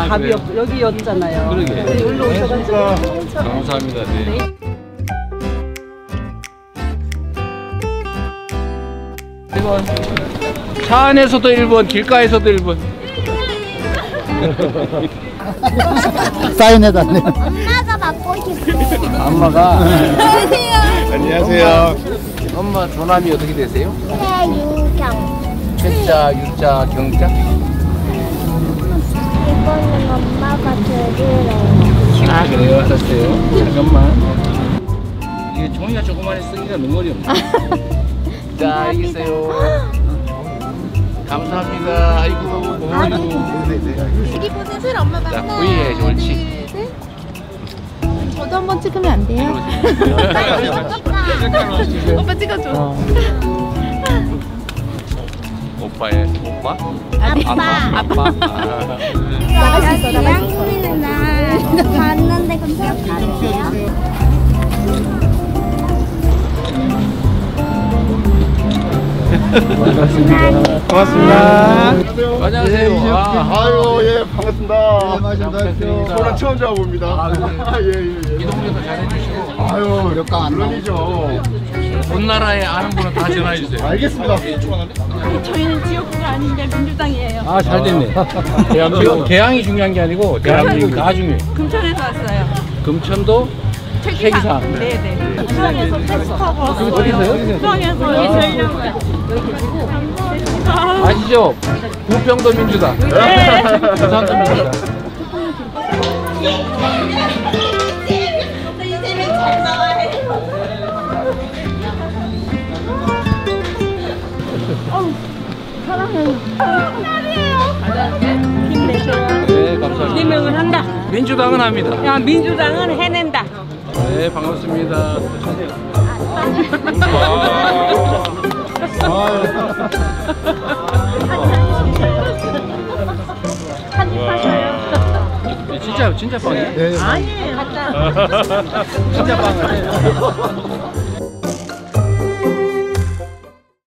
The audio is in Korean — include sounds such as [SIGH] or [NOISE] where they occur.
아, 답이? 없 여기였잖아요. 그러게. 여기로 오셔가지고 감사합니다. 네. 일번 차 안에서도 1번, 길가에서도 1번. [LAUGHS] 사인해달래. 엄마가 맡고 싶어. 엄마가 안녕하세요. 엄마 조남이 어떻게 되세요? 최유경. 최자, 유자, 경자? 엄마가 들으래요. 아 그래요? 알았어요. 잠깐만. 이게 종이가 조그만해 쓰기가 너무 어렵네. [LAUGHS] 자, 여기 있어요. 감사합니다. 아이고, 고마워요. 여기 보세요. 엄마 자, V에 옳지. 저도 한 번 찍으면 안 돼요? 오빠 찍어줘. [LAUGHS] 오빠의 오빠? 아빠. 아빠. 아. 나갈 있어. 나 봤는데 그럼 기억하세요? 고맙습니다. 안녕하세요. 아, 아유 예 반갑습니다. 네, 말씀 저랑 처음 잡아봅니다. 아, 그래요? 예, 예, 예. 이동료도 잘해주시고 아유 몇강안 물론이죠. 본 나라에 아는 분은 다 전화해 주세요. 알겠습니다. 저희는 지역구가 아닌데 민주당이에요. 아, 잘 됐네. 대한민국 개항이 중요한 게 아니고 대한민국 다 중요해. 금천에서 왔어요. 금천도 최기상. 네네. 수항에서 택시 타고 그거 어디 있어요? 수항에서 여기 저희랑 아시죠? 부평도 민주당. 부산도 민주당. 네, 감사합니다. 이명을 한다. 민주당은 합니다. 야 민주당은 해낸다. 네, 반갑습니다. [LAUGHS] 네, 진짜 진짜 빵이에요? 네. 아니에요. [LAUGHS] 진짜 빵을.